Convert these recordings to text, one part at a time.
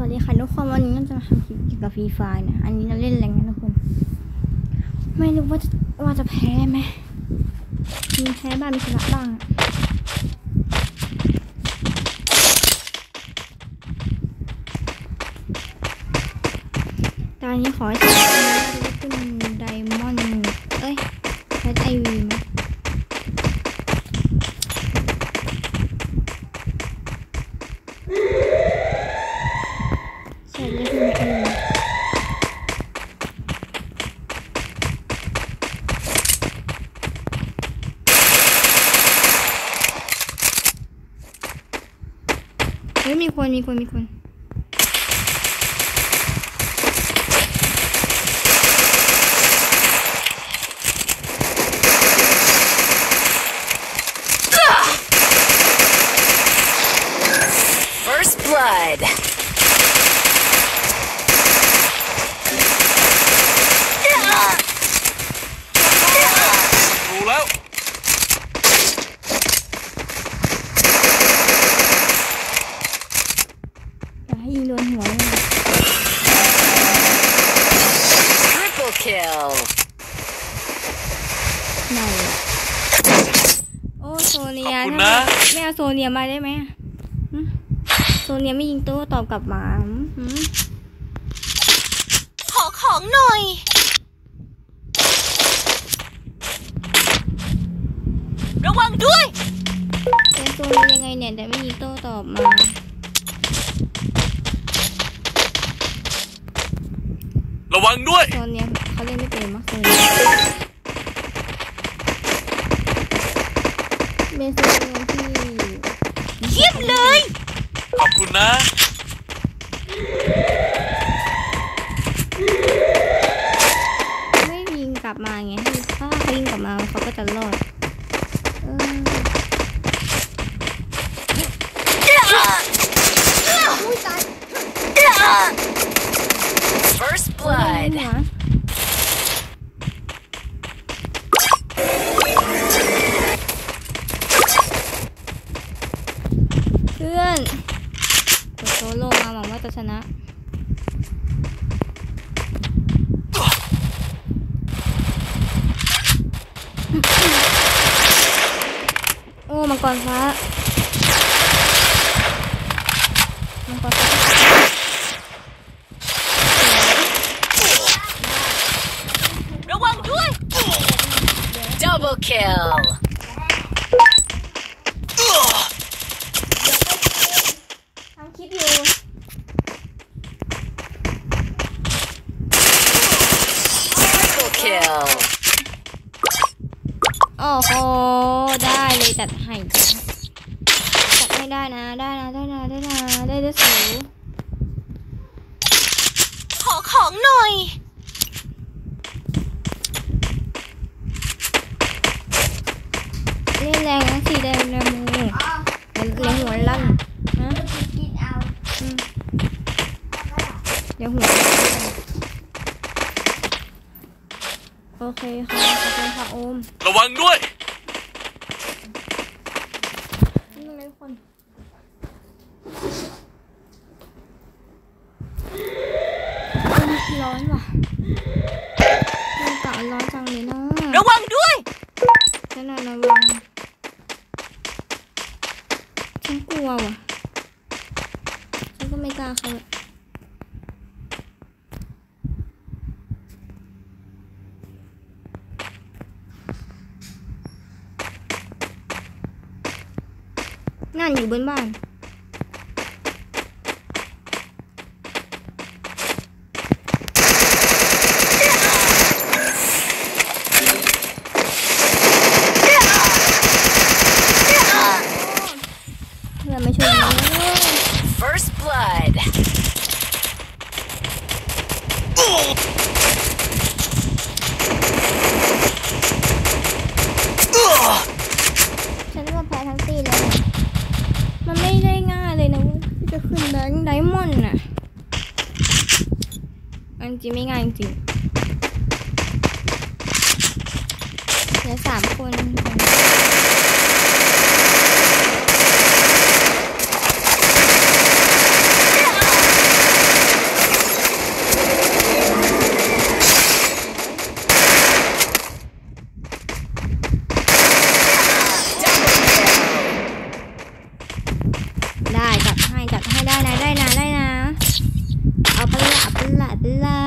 วัสดีค่ะทุกคนวันนี้เราจะมาทำคลิปเกี่ยวกับฟรีไฟนะอันนี้เราเล่นแรงนะทุกคน ไม่รู้ว่าจะว่าจะแพ้ไหมมีแพ้บ้างมีชนะบ้างตอนนี้ขอให้ชนะนะจะได้ขึ้นไดมอนด์เอ้ยแพทไอวีไหมใช่ได้ขึ้นไอวี เฮ้ยมีคนมีคนมีคน First blood. รู้แล้ว อย่าให้ยิงโดนหัวเลย Triple kill. ไหนอะโอ้โซเนีย ขอบคุณ ทำไม นะ ไม่ เอาโซเนียมาได้ไหมอะหึโซเนียไม่ยิงโต้ตอบกลับมาหึขอของหน่อย ระวังด้วยเป็นโซเนียยังไงเนี่ยแต่ไม่ยิงโต้ตอบมาระวังด้วยโซเนียเขาเล่นไม่เป็นมั้งโซเนียเป็นโซเนียที่ เยี่ยมเลย ขอบคุณนะ ไม่ยิงกลับมาไงถ้าเขายิงกลับมาเขาก็จะรอดเออ First หั blood. วเพื่อนกดโซโล่มาหวังว่าจะชนะ โอ้ มัง กรฟ้ามังกรฟ้าระวังด้วย Double kill. ทำคลิปอยู่ Triple kill. โอ้โห ได้เลยจัดให้จัดให้ ได้นะ ได้นะ ได้นะ ได้นะ ได้ได้สูขอของหน่อยเล่นแรงนะสีแดงแดงมูเล่นหัวลั่นฮะเดี๋ยวหัวโอเคค่ะขอบคุณค่ะโอม ระวังด้วย นี่มันเป็นคนร้ อนว่ะอากาศร้อนจังเลยนะระวังด้วยฉันน่ะระวังฉันกลัวว่ะฉันก็ไม่กล้าเข้านั่นอยู่บนบ้าน เพื่อนมาช่วยนะ First blood. ฉันว่าแพ้ทั้งตีเลยนะมันไม่ได้ง่ายเลยนะเว้ยที่จะขึ้นแบงค์ไดมอนด์น่ะอันจริงไม่ง่ายจริง ได้จัดให้จัดให้ได้นะได้นะได้นะ เอาปลาปลาปลา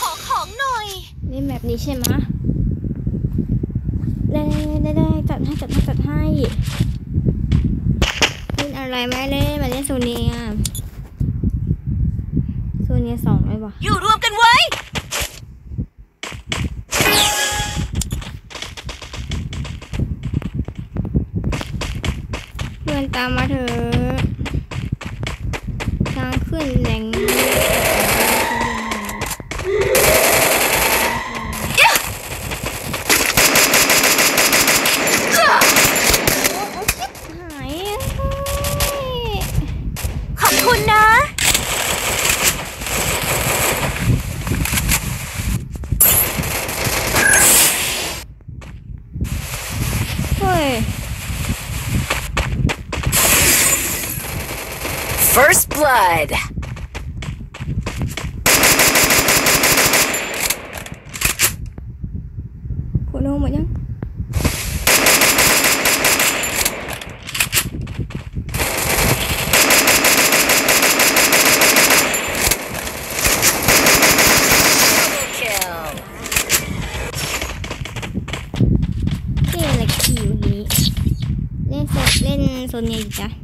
ขอของหน่อยนี่แบบนี้ใช่ไหมได้ได้ได้จัดให้จัดให้จัดให้เล่อะไรไม่เล่นมาเล่นโซเนียโซเนียสองเลยวะอยู่ด้วย ตามมาเถอะทางขึ้นแหล่ good. Của đâu mọi nhân? Lên, lên, lên, lên, lên, lên, lên, lên, lên, lên,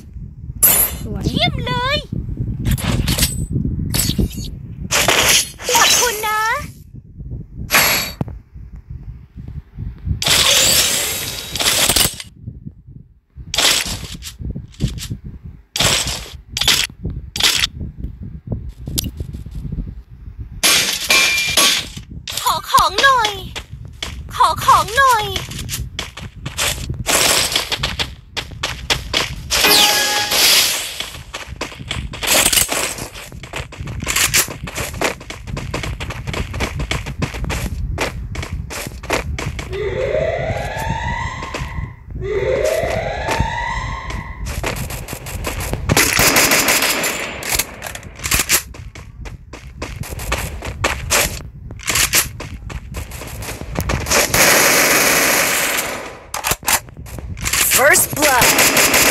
ขอของหน่อย First blood.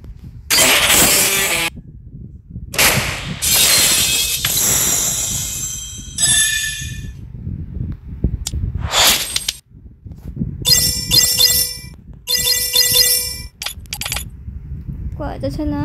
จะชนะ